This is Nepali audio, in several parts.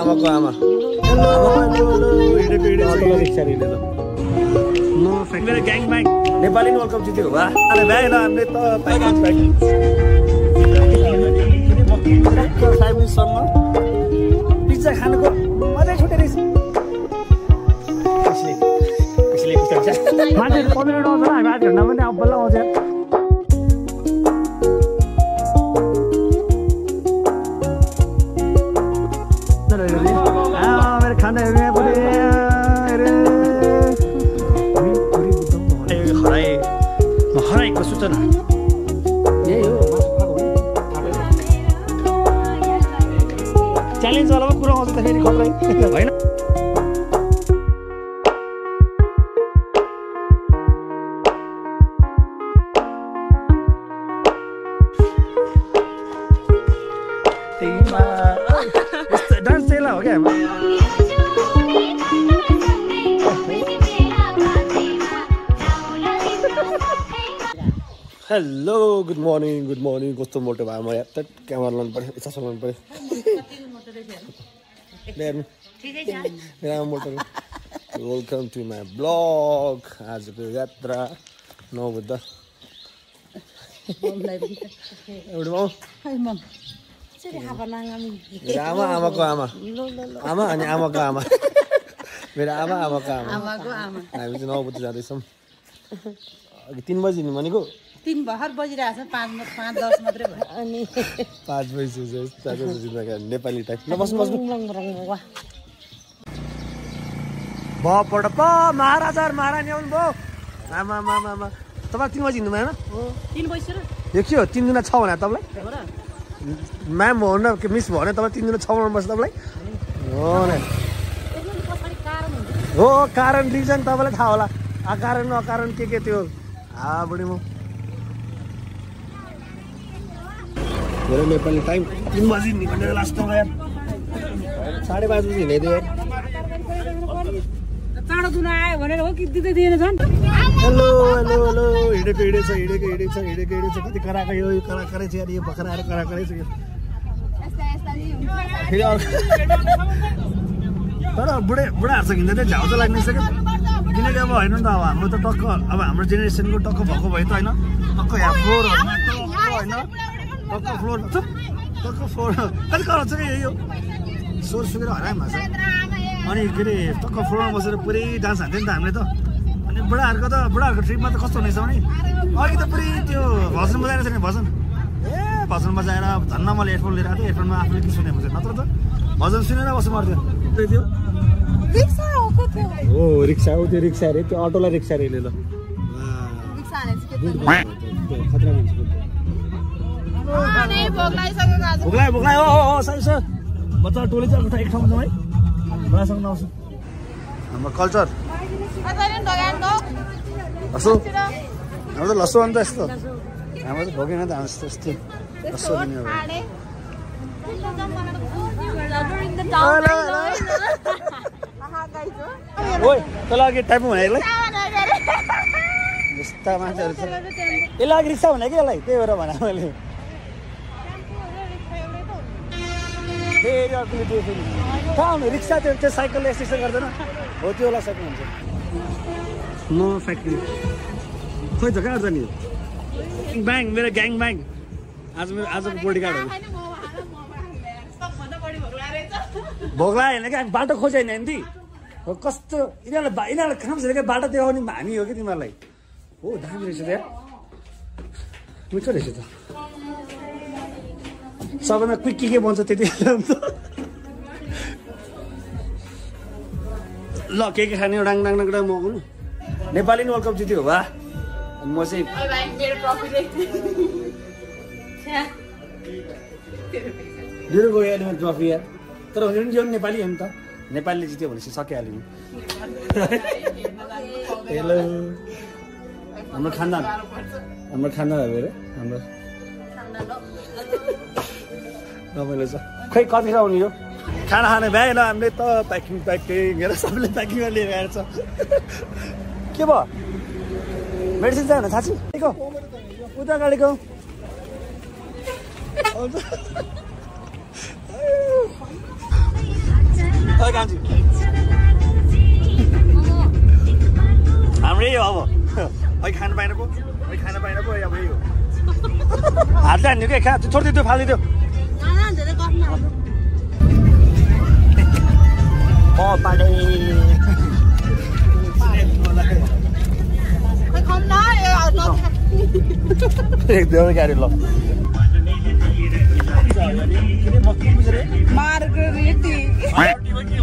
आमाको आमा। नेपाली वर्ल्ड कप जित्यो फ्यामिलीसँग पिज्जा खानुको मजै छुट्यो रहेछ। मान्छेहरू पन्ध्र मिनट आउँछ हामी आठ घन्टा पनि अब बल्ल आउँछ। Hello good morning good morning कस्तो मोटो भयो म यहाँ क्यामेरा लानु पऱ्यो यता समाउनु पऱ्यो हेर्नु मेरो मोटो वेलकम टु माई ब्लग आजको यात्रा आऊ मेरो आमा आमाको आमा आमा अनि आमाको आमा मेरो आमा आमाको आमा हामी चाहिँ नौ बजी जाँदैछौँ अघि तिन बजी हिँड्नु भनेको तिन भर बजिरहेको छ पाँच पाँच दस मात्रै भयो। अनि पाँच बजी चार बजी नेपाली टाइप। ल बस्नु बस्नु। भपट प महाराजा र महारानी आउनु भयो। आमा आमा आमा तपाईँ तिन बजी हिँड्नु भएन? तिन बजी र। यो के हो तिन दिन छ भने तपाईँलाई। म्याम हो न के मिस भयो भने तपाईँ तिन दिन छ बनाउनु पर्छ तपाईँलाई। हो न। हो कारण रिजन तपाईँलाई थाहा होला। अकारण अकारण के के त्यो। हा बुढी म। मेरो नेपाली टाइम तिन बजी हिँडेर लास्टमा यार साढे पाँच बजी हिँडाइदियो यार। हेलो हेलो हेलो हिँडेको हिँडेछ हिँडेको हिँडेछ हिँडेको हिँडेछ कति कराएको यो यो कराकरै छ यार यो बखराएर कराकरै छ फेरि तर बुढे बुढाहरूसँग हिँड्दा चाहिँ झ्याउ त लाग्ने छ क्या किनकि अब होइन नि त अब हाम्रो त टक्क अब हाम्रो जेनेरेसनको टक्क भएको भयो त होइन टक्क टक्क होइन टक्क फ्लोर टक्क फ्लोर कति कराउँछ हो? स्वर सुकेर हरायो भएको छ अनि के अरे टक्क फ्लोरमा बसेर पुरै डान्स हान्थ्यो नि त हामीले त। अनि बुढाहरूको त बुढाहरूको ट्रिपमा त कस्तो हुनेछ भने अघि त पुरै त्यो भजन बजाएर छ नि भजन। ए भजन बजाएर धन्न मैले हेडफोन लिएर आएको थिएँ हेडफोनमा आफूले गीत सुनेको थियो नत्र त। भजन सुनेर बस्नु पर्थ्यो। त्यही थियो। हो रिक्सा हो त्यो रिक्सा अरे त्यो अटोलाई रिक्सा अरे ल खतरा मान्छे हो सही छ बच्चा टोली चाहिँ एक ठाउँमा जाउँ है हाम्रो कल्चर लसो हाम्रो त लसो अन्त यस्तो हाम्रो त भोगेन त हाम्रो यस्तो यस्तो लसो दिने अब ओइ तँलाई अघि टाइपमा भनेको यस्ता मान्छेहरू छ यसलाई अघि रिक्सा भने कि यसलाई त्यही भएर भने मैले फेरि अर्कोले त्यो फेरि। कहाँ आउनु रिक्सा त्यो त्यो साइकलले यस्तो यस्तो गर्दैन? हो त्यो होला साइकल हुन्छ नो फ्याक्ट्री। खोइ त कहाँ जाने ब्याङ मेरो ग्याङ ब्याङ आज मेरो आजको बोडी गार्ड हो। भोग्ला होइन क्या? बाटो खोजेन नि ती। हो कस्तो? यिनीहरूलाई बा- यिनीहरूलाई काम छैन क्या? बाटो देखाउने हामी हो कि तिमीहरूलाई? हो दामी रहेछ त यार। मिठो रहेछ त। सबैमा क्विक के के बन्छ त्यति हुन्छ ल के के खाने डाङ डाङ डाङ डाङ मगाउनु नेपाली नि वर्ल्ड कप जित्यो अनि म चाहिँ मेरो गयो अहिले मेरो ट्रफी यार तर यो पनि यो पनि नेपाली हो नि त नेपालीले जित्यो भनेपछि सकिहाल्यो नि हेलो हाम्रो खानदान हाम्रो खानदानहरू हेर हाम्रो रमाइलो छ खै कति आउने यो खाना खाने भ्याएन हामीले त प्याकिङ प्याकिङ हेर सबैले प्याकिङमा लिएर आएर छ के भयो? मेडिसिन चाहियो भने छाची को उता गाडीको हाम्रो यही हो अब। खै खानु पाएन पो खै खानु पाएन पो अब यही हो। हातले हान्यो क्या खा छोडिदियो त्यो फालिदियो। पाडे एकदमै गाडी ल मार्गरेटी मार्गरेटी कि के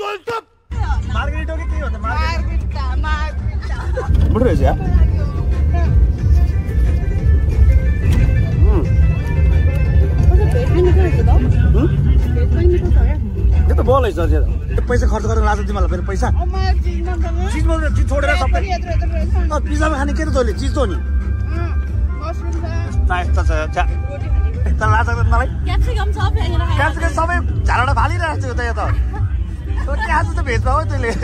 भन्छ मार्गरेटा मार्गरेटा बल रहेछ त्यो पैसा खर्च गरेर लान्छ तिमीलाई फेरि पैसा। चिज चिज छोडेर सबै पिज्जामा खाने के त तैँले? चिज त हो नि। यस्ता छ यस्ता मलाई। क्याप्सिकम सबै झाडाबाट फालिरहेको छु त यो त। भेजमा हो तैँले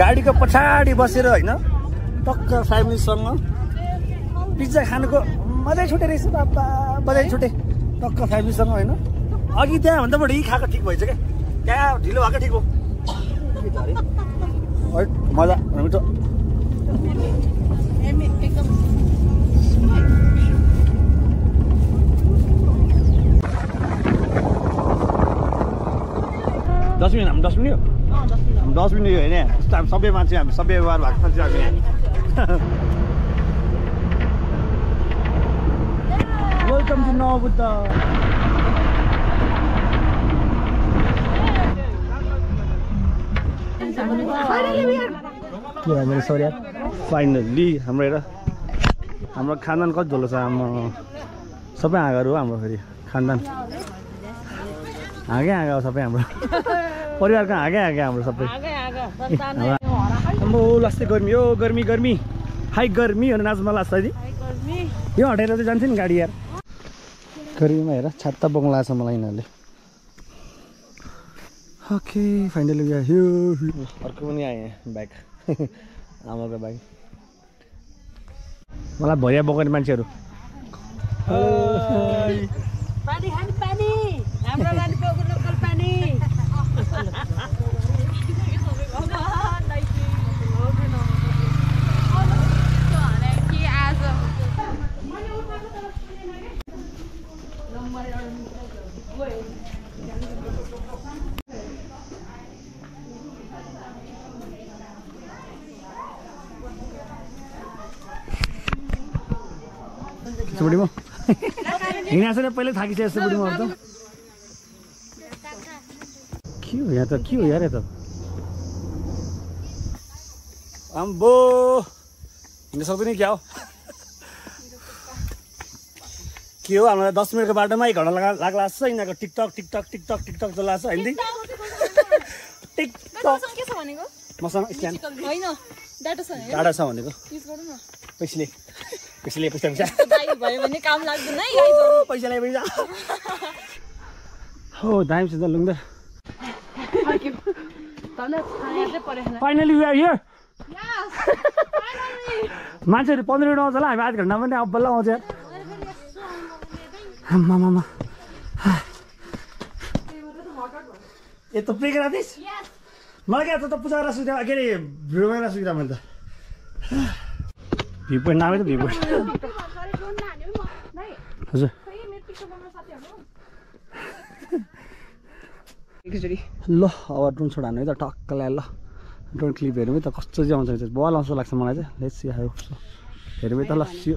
गाडीको पछाडि बसेर होइन टक्क फ्यामिलीसँग पिज्जा खानुको मजै छुटे रहेछ बाबा मजै छुटे। टक्क फ्यामिलीसँग होइन? अघि त्यहाँ भन्दा बढी खाएको ठिक भएछ क्या। त्यहाँ ढिलो भएको ठिक हो। मजा मिठो। दस मिनट हामी दस मिनट हो? हामी दस मिनट होइन? सबै मान्छे हामी सबै व्यवहार भएको मान्छे हामी यहाँ वेलकम टु नवबुद्ध के मेरो सरी फाइनल्ली हाम्रो हेर हाम्रो खानदान कति झोलो छ हाम्रो सबै हाँगाहरू हो हाम्रो फेरि खानदान हाँगे हाँगा हो सबै हाम्रो परिवारको हाँगे हाँगे हाम्रो सबै आम्बो लास्टै गर्मी हो गर्मी गर्मी हाई गर्मी भनेर नाच्न लाग्छ नि यो हटेर चाहिँ जान्थ्यो नि गाडी यार गर्मीमा हेर छाता बोक्न लाग्छ मलाई यिनीहरूले। ओके फाइनली यो अर्को पनि आएँ बाइक आमाको बाइक मलाई भरिया बोक्ने मान्छेहरू पानी खाने पानी हाम्रो लालीपाको लोकल पानी कि आज यस्तो बुढी म हिँडेको छैन पहिल्यै थाकिसक्यो यस्तो बुढी म त के हो यहाँ त? के हो यार त? आम्बो हिँड्न सक्दैन क्या हो? के हो? हामीलाई दस मिनटको बाटोमा एक घन्टा लगा लाग्ला जस्तो यिनीहरूको टिकटक टिकटक टिकटक टिकटक चला छ हिन्दी? टिकटक। के छ भनेको? मसँग स्ट्यान्ड। होइन डाटा छ भनेको। पैसाले। पैसाले पैसा पैसा दाइ भयो भने काम लाग्दैन है गाई पैसा ल्याए पैसा हो दामी छ त लुङ्दा फाइनली वी आर हियर मान्छेहरू पन्ध्र मिनट आउँछ होला हामी आधा घन्टा पनि अब बल्ल आउँछ। यार आम्मामामा यत्रो प्रे गराँदैछ मलाई क्या त पूजा गरेर सुविधा के अरे गरेर सुविधा मैले त। भ्यू नामै त भ्यू हजुर ल अब ड्रोन छोड हान्नु है त टक्क ल्याएर ल। ड्रोन क्लिप हेरौँ है त कस्तो चाहिँ आउँछ बल आउँछ लाग्छ मलाई चाहिँ। लेट्स हेरौँ है त ल सियो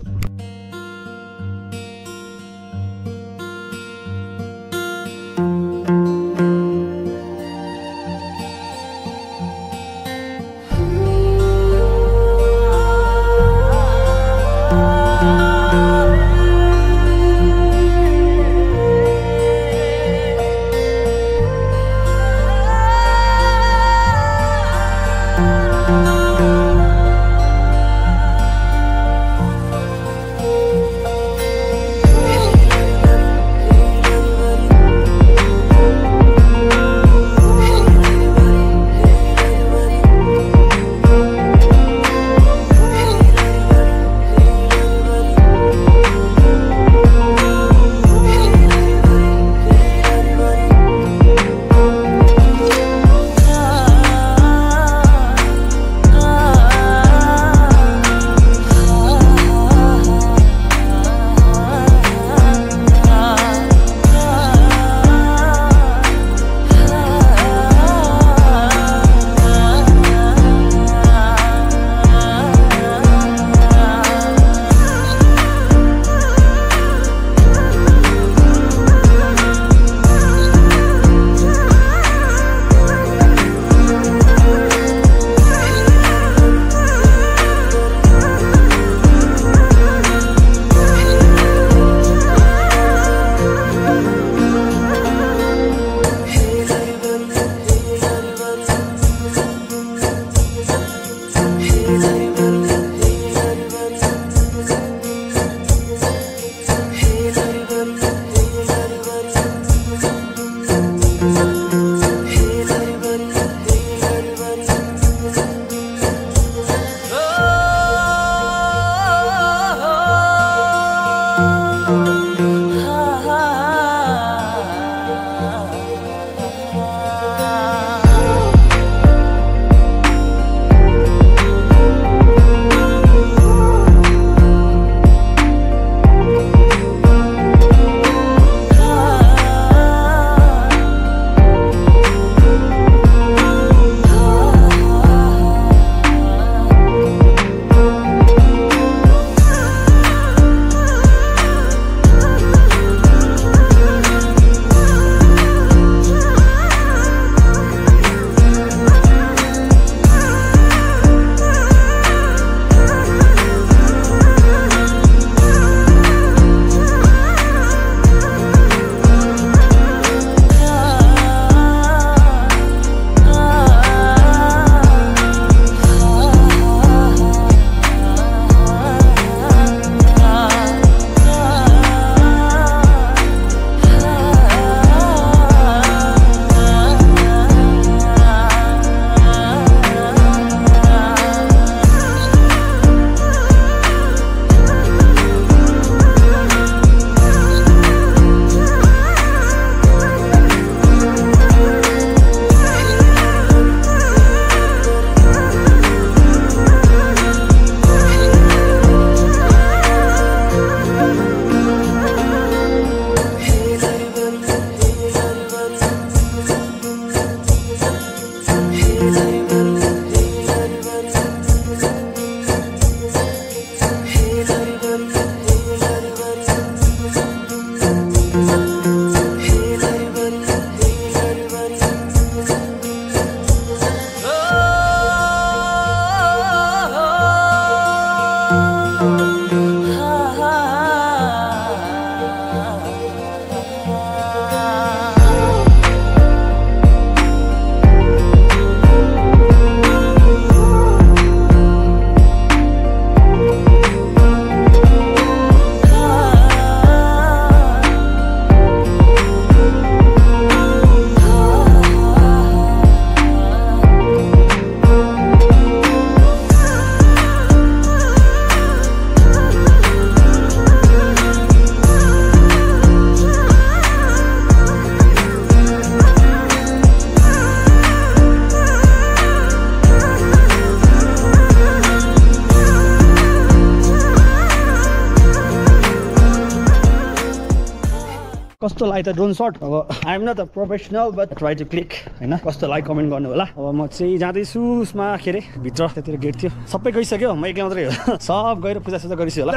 कस्तो लाग्यो त ड्रोन सट अब I'm not a professional but try to click होइन? कस्तो लाग्यो कमेन्ट गर्नु होला? अब म चाहिँ जाँदैछु उसमा के अरे भित्र त्यतिर गेट थियो। सबै गइसक्यो म एक्लै मात्रै हो। सब गएर पूजा सुजा गरिसक्यो होला!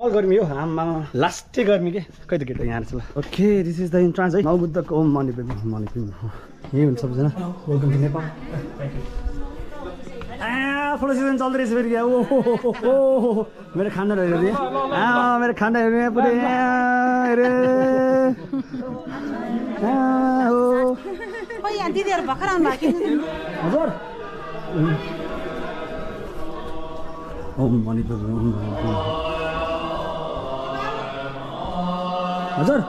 अल गर्मी हो आमा लास्टै गर्मी के? त केटा यहाँ ल okay this is the entrance है। नवबुद्धको ओम मणिपुर मणिपुर। यही हुन्छ सबजना। वेलकम टु नेपाल आ फोटो सिजन चल्दो रहेछ फेरि यहाँ ओ हो, हो, हो, हो, हो, हो। मेरो खाना हेर्नु नि आ मेरो खाना हेर्नु यहाँ पुरै अरे दिदीहरू भर्खर आउनु भएको हजुर हजुर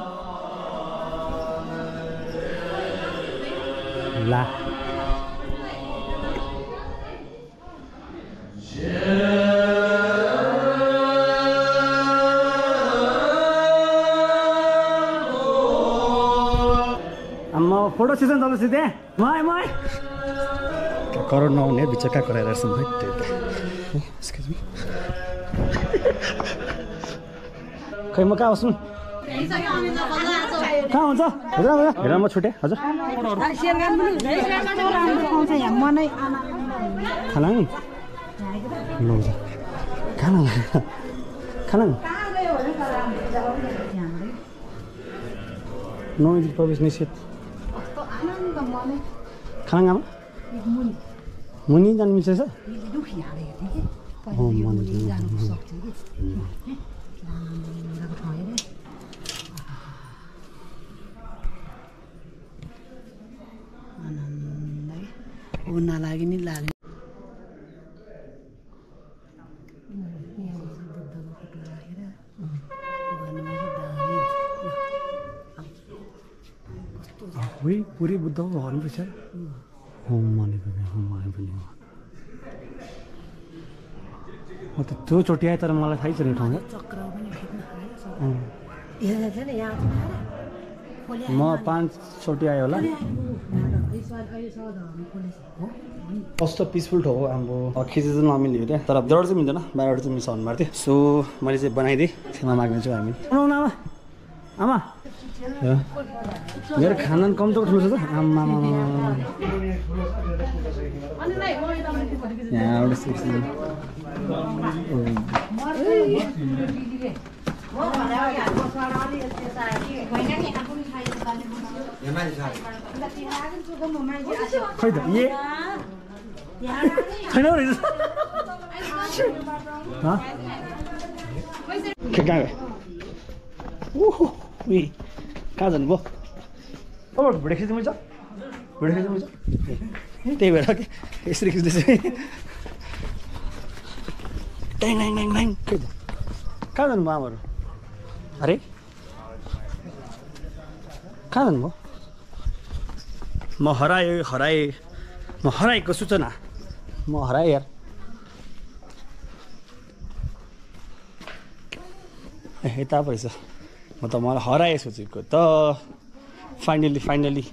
ला आम्मा फोटो सिजन चल्दैछ त्यहाँ करोड नहुने बिचका कराएर छौँ है त्यही त. खै म कहाँ बस्नु कहाँ हुन्छ हजुर हेर म छुटेँ हजुर पाउँछ यहाँ मनै खालाङ ल हुन्छ खालाङ खालाङ नो इन्ट्री प्रवेश निषेध आमा मुनि जानु मिल्छ नलागे नि लाग्ने उही पुरै बुद्धको घरमा रहेछ होम मनी पनि होम मनी पनि हो म त त्यो चोटि आएँ तर मलाई थाहै छैन यो ठाउँ म पाँचचोटि आयो होला कस्तो पिसफुल ठाउँ हो हाम्रो अब खिच्नु चाहिँ नमिल्ने हो त्यहाँ तर भित्रबाट चाहिँ मिल्दैन बाहिरबाट चाहिँ मिल्छ भन्नु भएको थियो सो मैले चाहिँ बनाइदिएँ क्षमा माग्ने छु हामी आमा आमा। मेरो खाना पनि कम त ठुलो छ त आमा खै त छैन कहाँ जानुभयो? अब भिडियो खिच्नु मिल्छ। भिडियो खिच्नु मिल्छ। ए, त्यही भएर के? यसरी खिच्दैछु ट्याङ ड्याङ खै त? कहाँ जानुभयो आमाहरू? अरे? कहाँ जानुभयो? म हराएँ हराएँ म हराएको सूचना। म हराएँ यार। ए यता रहेछ। म त मलाई हराएँ सोचेको त। फाइनली फाइनली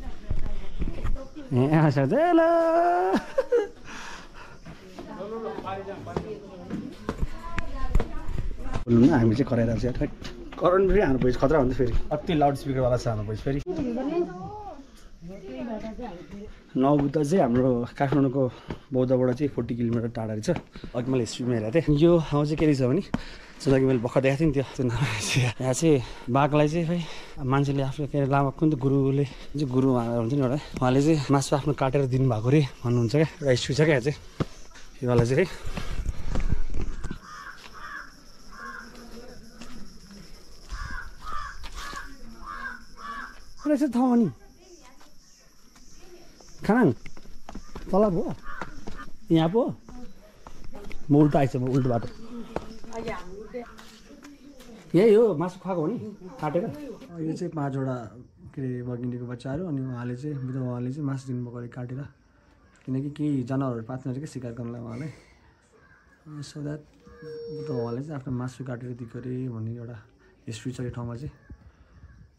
ए हामी चाहिँ कराइरहेको छ। करेन्ट फेरि हाम्रो भोइस खतरा हुन्छ फेरि। कति लाउड स्पिकरवाला छ हाम्रो भोइस फेरि। नौबुद्ध चाहिँ हाम्रो काठमाडौँको बौद्धबाट चाहिँ फोर्टी किलोमिटर टाढा रहेछ अघि मैले हिस्ट्रीमा हेरेको थिएँ। यो ठाउँ चाहिँ के रहेछ भने जुन अघि मैले भर्खर देखाएको थिएँ नि त्यो। त्यो नाम यहाँ चाहिँ बाघलाई चाहिँ खै मान्छेले आफ्नो के अरे लामा कुन त गुरुले जुन चाहिँ गुरु हुन्छ नि एउटा उहाँले चाहिँ मासु आफ्नो काटेर दिनुभएको अरे भन्नुहुन्छ क्या। एउटा हिस्ट्री छ क्या यहाँ चाहिँ। योवाला चाहिँ है ठाउँ खाना तल पो यहाँ पो म उल्टो आइस म उल्टो बाटो यही हो मासु खुवाएको हो नि काटेर यो चाहिँ पाँचवटा के अरे बगिनीको बच्चाहरू अनि उहाँले चाहिँ बुद्ध उहाँले चाहिँ मासु दिनुभएको अरे काटेर किनकि केही जनावरहरू पाच्नु क्या शिकार गर्नलाई उहाँलाई सो द्याट बुद्ध उहाँले चाहिँ आफ्नो मासु काटेर दिएको अरे भन्ने एउटा हिस्ट्री छ यो ठाउँमा चाहिँ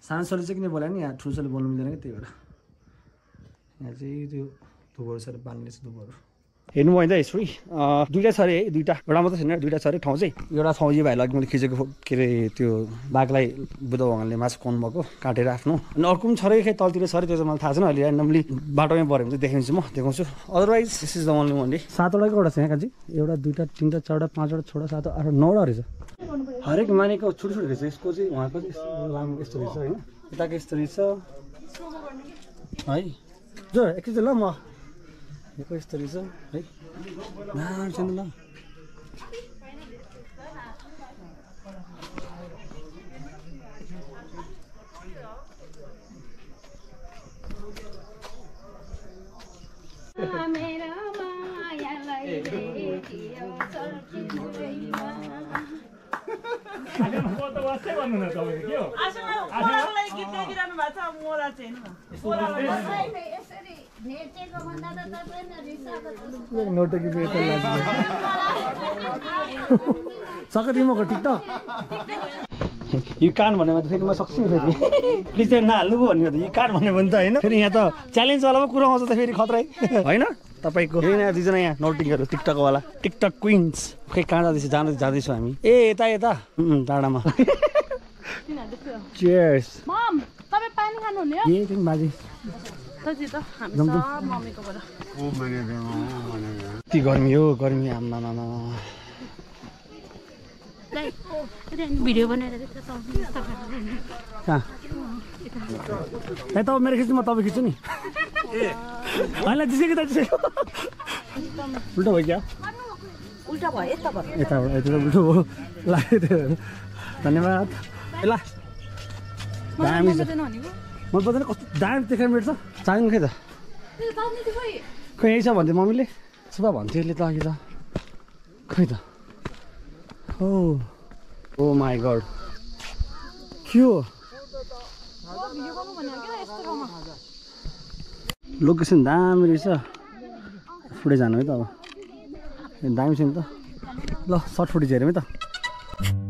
सानोले चाहिँ किन बोलायो नि यहाँ ठुल्छोले बोल्नु मिल्दैन क्या त्यही भएर यहाँ चाहिँ त्यो धुबोहरू छ बाल्ने छ धुबोहरू हेर्नु भयो त हिस्ट्री दुइटा छ अरे है दुइटा। एउटा मात्रै छैन दुइटा छ अरे ठाउँ चाहिँ। एउटा सौजी भाइलाई अघि मैले खिचेको के अरे त्यो बाघलाई बुद्ध भगवान्ले मासु खुवाउनु भएको काटेर आफ्नो। अनि अर्को पनि छ अरे खै तलतिर छ अरे त्यो चाहिँ मलाई थाहा छैन अहिले ऱ्यान्डमली बाटोमै पऱ्यो भने चाहिँ देखाउँछु म देखाउँछु। Otherwise this is the only one day सातवटा कौवटा छ यहाँ काजी एउटा दुइटा तिनवटा चारवटा पाँचवटा छोटा सात आठ नौवटा रहेछ। हरेक मानेको छोटो छोटो रहेछ यसको चाहिँ उहाँको चाहिँ यस्तो लामो यस्तो रहेछ होइन। यताको यस्तो रहेछ। है। जो एकैचोटि ल म यो यस्तो रहेछ है छैन ल मेरो मायालाई देखियो चर्किँदैमा। कसैले यसरी नोटकी सक रिमोको टिकटक यो कान भन्यो भने त फेरि म सक्छु नि फेरि। प्लिज चाहिँ नहाल्नु पो भन्ने हो त। यो कान भन्यो भने त होइन। फेरि यहाँ त च्यालेन्जवाला पो कुरा आउँछ त फेरि खत्रै। होइन? तपाईँको। यहाँ दुईजना यहाँ नोटिङहरू टिकटकवाला। TikTok Queens. खै कहाँ जाँदैछ? जाँदै जाँदैछौँ हामी। ए यता यता। चेयर्स ए तिमी बाजे। त त त। यति गर्मी हो? गर्मी आम्मा भिडियो बनाएर ए तपाईँ मेरो खिच्नु म तपाईँ खिच्छु नि। होइन जिसेको त जिसेको। उल्टो भयो क्या? उल्टा भयो यता भयो। यताबाट यता त उल्टो भयो। लाग्यो त्यो धन्यवाद। ल। दामी छ। मन पर्दैन कस्तो दामी देखाइ भेट्छ चाहिनु खै त। खै यही छ भन्थ्यो मम्मीले। सुबा भन्थ्यो यसले त अघि त। खै त। हो। Oh my God. के हो? लोकेसन दामी रहेछ। फुटै जानु है त अब। दामी छ नि त। ल सर्ट फुटेज हेरौँ है त।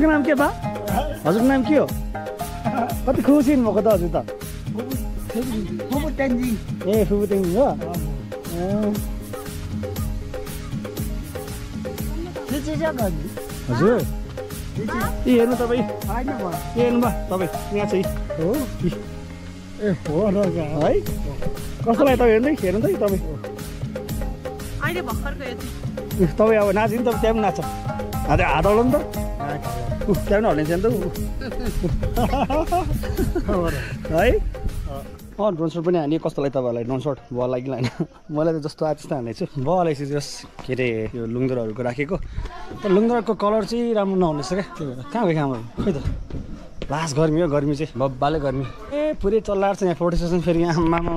बाको नाम के बा? हजुरको नाम के हो? कति खुसी हुनुभएको त हजुर त? ए फुपू तेन्जिङ हो? हजुर। ए हेर्नु तपाईँ। ए हेर्नु भयो तपाईँ। यहाँ चाहिँ। हो? ए हो है? कस्तो लाग्यो तपाईँ हेर्दै? हेर्नु त तपाईँ तपाईँ। अब नाच्यो नि तपाईँ त्यहाँ पनि नाच्छ। हात हात हल्लाउनु त। त्यहाँ पनि हल्लिन्छ नि त। है अँ ड्रोन सर्ट पनि हाने कस्तो लाग्यो तपाईँहरूलाई ड्रोन सर्ट भयो लागि होइन मलाई त जस्तो आयो त्यस्तो हानेछु भयो मलाई चाहिँ जस के अरे यो लुङदुराहरूको राखेको तर लुङदुराको कलर चाहिँ राम्रो नहुनेछ क्या त्यो भएर कहाँ गयो कामहरू खै त लास्ट गर्मी हो गर्मी चाहिँ बब्बाले गर्मी ए पुरै चल्लाएर छ यहाँ फोटो सेसन फेरि यहाँ आम्मामा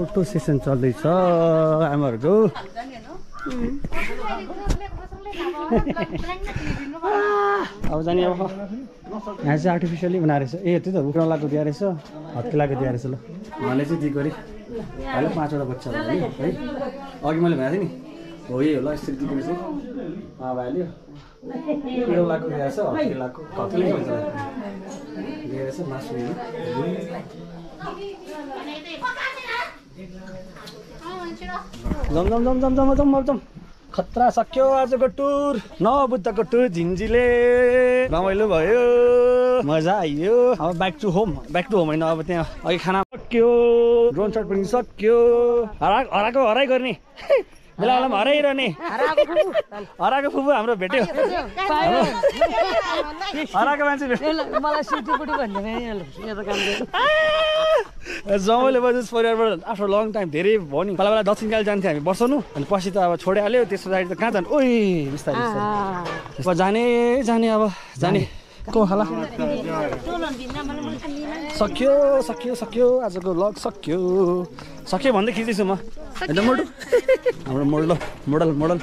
फोटो सेसन चल्दैछ आमाहरूको। अब जाने अब। यहाँ चाहिँ आर्टिफिसियली बनाएर रहेछ। ए त्यो त उक्राउलाको दिएर रहेछ। हत्केलाको दिएर रहेछ ल। उहाँले चाहिँ दिएको अरे। अहिले पाँचवटा बच्चा भयो है। अघि मैले भनेको थिएँ नि हो यही हो ल यसरी दिएको रहेछ। अँ भइहाल्यो। उक्राउलाको दिएर छ हत्केलाको हत्केला दिएर रहेछ मासु जम खतरा सक्यो आजको टुर नबुद्धको टुर झिन्जिले रमाइलो भयो मजा आयो अब back to home back to home होइन अब त्यहाँ अघि खाना सक्यो ड्रोन सट पनि सक्यो हरा हराएको हराइ गर्ने बेला बेलामा हराइरहने हराएको फुपू। हाम्रो भेट्यो। हराएको मान्छे जमाइलो बजेस परिवारबाट आफ्टर लङ टाइम धेरै भयो नि। बेला बेला दक्षिणकाली जान्थ्यो हामी बसाउनु अनि पछि त अब छोडिहाल्यो त्यस पछाडि त कहाँ जानु? ओइ बिस्तारै त्यसमा जाने जाने अब जाने। को होला? सक्यो सक्यो सक्यो। आजको लग सक्यो। सक्यो भन्दै खिच्दैछु म होइन मोडल हाम्रो मोडल मोडल मोडल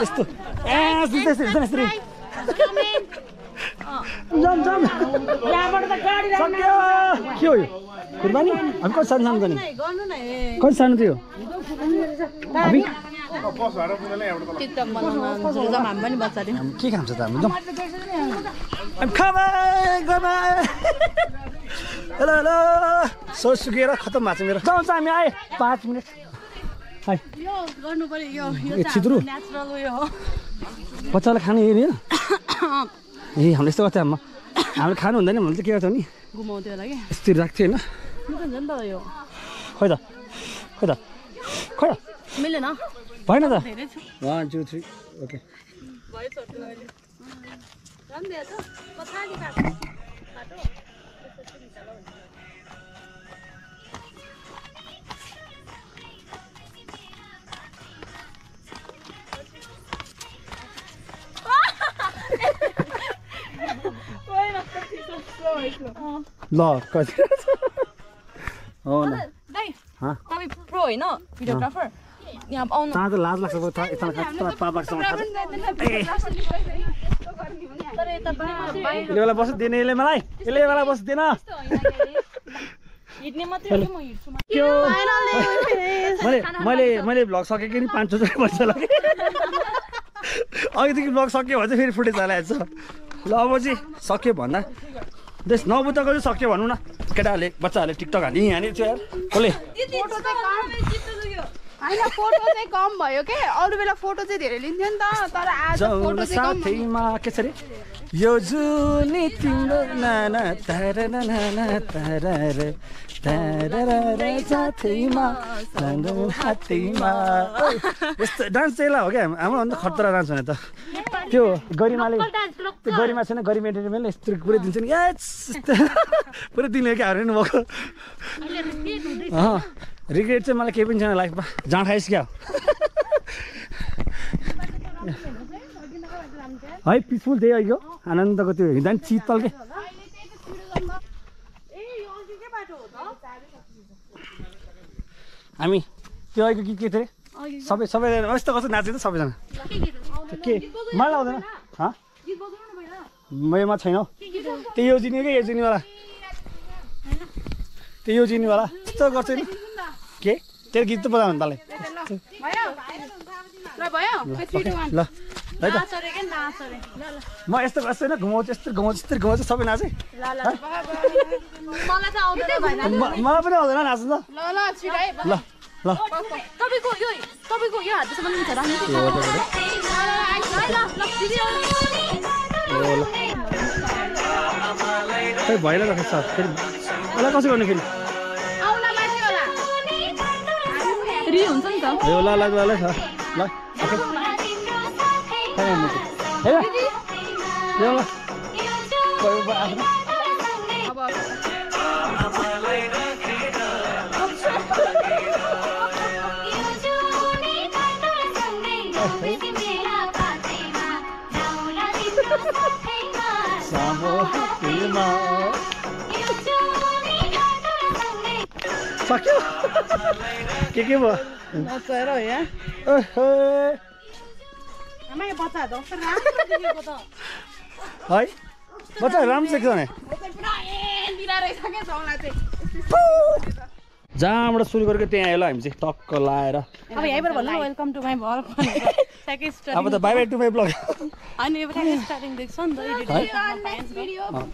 त्यस्तो के हो यो कुर्बानी हामी कति सानो सानो जाने गर्नु न ए कति सानो थियो के खान्छ त हामी हेलो हेलो सोच सुकेर खतम भएको छ मेरो जाउँछ हामी आएँ पाँच मिनट छिद्रो? बच्चालाई खानु हेऱ्यो ए हामीले यस्तो गर्थ्यो आमा हामीले खानु हुँदैन भने चाहिँ के गर्थ्यो नि यस्तरी राख्थ्यो होइन खोइ त खोइ त खोइ त मिलेन भएन त। वान टू थ्री ओके ल कति? हो न। दाइ हँ? तपाईँ प्रो होइन भिडियोग्राफर यहाँ आउनु कहाँ त लाज लाग्छ पाप यसले बेला बस्नु दिने यसले मलाई यसले बेला बस्नु? मैले मैले मैले भ्लग सकेको नि पाँच छजना पैसा लाग्यो अघिदेखि भ्लग सक्यो भने चाहिँ फेरि फुटेज हालिहाल्छ ल अब चाहिँ सक्यो भन्दा देश चाहिँ सक्यो भनौँ न केटाहरूले बच्चाहरूले टिकटक हानि हानेको थियो यार कसले होइन फोटो चाहिँ कम भयो के? अरू बेला फोटो चाहिँ धेरै लिन्थ्यो नि त तर आज फोटो चाहिँ कम भयो। साथैमा के छ अरे यो जुनी तिम्रो नाना तार नाना तार यस्तो डान्स चाहिँ यसलाई हो क्या? हाम्रो भन्दा खतरा डान्स भने त। त्यो गरिमाले त्यो गरिमा छैन गरिमा एन्टरटेनमेन्टले यस्तो पुरै दिन्छ नि। पुरै दिने क्या? हार्नु भएको। रिग्रेट चाहिँ मलाई केही पनि छैन लाइफमा। जाँड खाइस् क्या। है पिसफुल त्यही अघिको आनन्दको त्यो हिँड्दा नि शीतल के? हामी त्यो अघिको गीत के थियो? सबै सबैजना यस्तो कस्तो नाच्यो त सबैजना? के? मलाई आउँदैन मेरोमा छैन हौ। त्यो यो जिनी क्या यो जिनीवाला त्यो यो त्यस्तो गर्छ नि। के तेरो गीत त बजाउनु तँलाई ल है त म यस्तो यस्तो होइन घुमाउँछु यस्तो घुमाउँछु यस्तो घुमाउँछु सबै नाचेँ मलाई पनि आउँदैन नाच्नु त ल ल छिटै ल ल तपाईँको यो यो हातसम्म खै भएन त सर फेरि कसो गर्ने फेरि रि हुन्छ नि त। यो ल ल ल छ ल ओके कहाँ सक्यो के के भयो है बच्चा राम्रो छ जहाँबाट सुरु गरेको त्यहाँ आयो ल हामी चाहिँ टक्क लाएर। अब यहीँबाट भन्नु वेलकम टु माई भल अब त bye bye to bye blog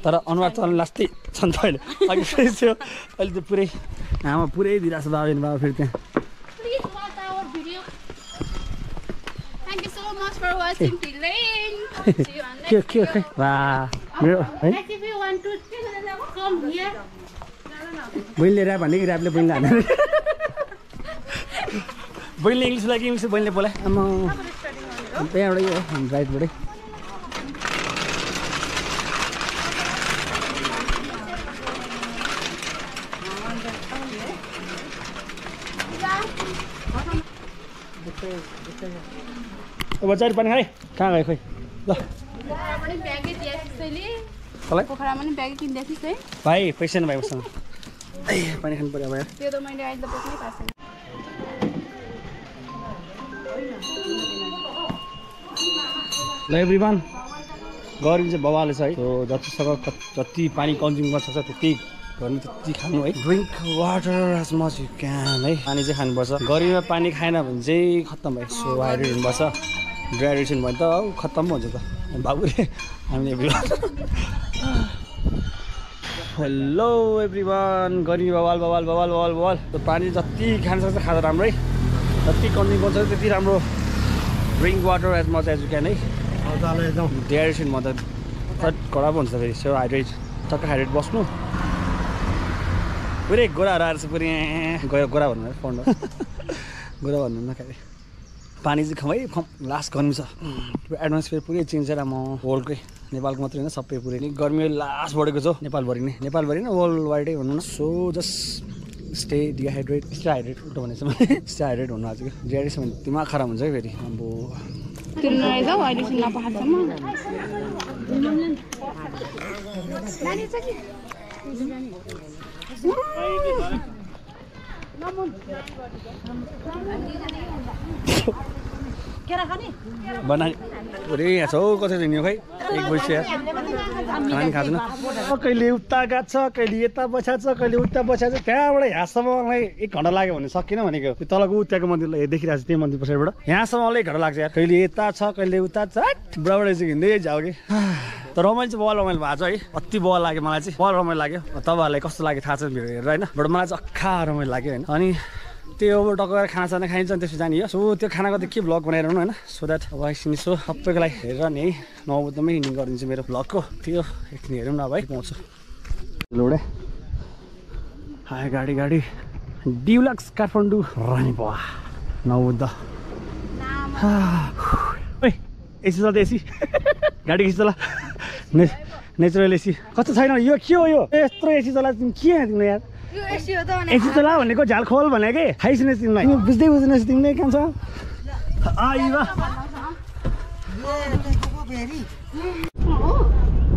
तर अनुहार चल्न लास्टै छ नि त अहिले। अघि फेरि थियो अहिले त पुरै आमा पुरै दिइरहेको छ बाबा बाबा फेरि त्यहाँ। के के वा मेरो है? बहिनीले ऱ्याप भन्ने कि ऱ्यापले बहिनीले हान्ने? बहिनीले इङ्ग्लिस लाग्यो इङ्ग्लिस बहिनीले बोलाए आमा त्यहाँबाट यो राइटबाटै। अब चारि पानी खाए कहाँ गयो खोइ? ल। भाइ पैसा नभए उसँग ए पानी खानु पऱ्यो अब यार त्यो त मैले अहिले त बोक्नै पाएको छैन। ल एभ्री वान गर्मी चाहिँ। बबाले छ है सो जतिसक्दो क- जति पानी कन्ज्युम गर्न सक्छ त्यति गर्नु त्यति खानु है। Drink water as much you can है। पानी चाहिँ खानुपर्छ। गर्मीमा पानी खाएन भने चाहिँ खत्तम भयो सो हाइड्रेट हुनुपर्छ। डिहाइड्रेसन भयो भने त खत्तम हुन्छ त। बाबुले हामीले हेलो एभ्री वान गर्मी बवाल बवाल बवाल बवाल बवाल त्यो पानी जति खान सक्छ खाँदा राम्रै जति गर्न सक्छ त्यति राम्रो drink water as much as you can है डिहाइड्रेसन खट कडा पो हुन्छ फेरि सो हाइड्रेट टक्क हाइड्रेट बस्नु पुरै गोराहरू आएर चाहिँ पुरै गयो गोरा भन्नु पढ्नु गोरा भन्नु नखाए पानी चाहिँ खाउँ है खाउँ लास्ट गर्मी छ एटमोस्फियर पुरै चेन्ज छ म वर्ल्डकै नेपालको मात्रै होइन सबै पुरै नै गर्मी लास्ट बढेको छ। नेपालभरि नै। नेपालभरि नै वर्ल्ड वाइडै भनौँ न। So just stay dehydrate stay hydrate उल्टो भनेको छ मैले। स्टे हाइड्रेट हुनु आज डिहाइड्रेसन भने दिमाग खराब हुन्छ है फेरि। अब अहिलेसम्म पुरै यहाँ छ हौ कसरी हिँड्यो खै? एक बजी खाना नि खाँदैन कहिले उता गएको छ कहिले यता बछाएको छ कहिले उता बछाएको छ त्यहाँबाट यहाँसम्म मलाई एक घन्टा लाग्यो भने सकिनँ भनेको। तलको उताको मन्दिरलाई देखिरहेको छ त्यो मन्दिर पछाडिबाट। यहाँसम्म मलाई एक घन्टा लाग्छ यार। कहिले यता छ कहिले उता छ बुढाबाट चाहिँ हिँड्दै जाऊ कि। तर रमाइलो चाहिँ बल रमाइलो भएको छ है। अति बल लाग्यो मलाई चाहिँ। बल रमाइलो लाग्यो। तपाईँहरूलाई कस्तो लाग्यो थाहा छैन भिडियो हेरेर होइन? बट मलाई चाहिँ अक्खा रमाइलो लाग्यो होइन? अनि त्यो अब टक्कर खानासाना खाइन्छ अनि त्यसपछि जाने हो। सो त्यो खानाको त के भ्लग बनाइरहनु होइन? सो द्याट अब एकछिन यसो सबैको लागि हेरेर नि है नौ बजीमै हिँड्ने गरिदिन्छु मेरो भ्लगको त्यो एकछिन हेरौँ न अब है पाउँछु लोडे। हाय गाडी गाडी। डिउलक्स काठमाडौँ रानी पवा नौ बुद्ध ओइ एसी चल्छ एसी। गाडी खिच्छ ल। ने नेचुरल एसी। कस्तो छैन? यो के हो यो? यत्रो एसी चला तिमी के तिमीले यार एसी हो त भने एसी चला भनेको झाल खोल भने कि? खाइसिने तिमीलाई। तिमी बुझ्दै बुझ्दैनस् तिमीले काम छ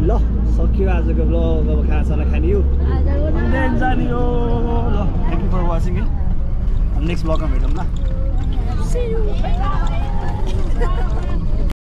ल सक्यो आजको ब्लग अब खाने हो। जाने हो। ल थ्याङ्क यू फर वाचिङ है। नेक्स्ट ब्लगमा भेटौँ ल।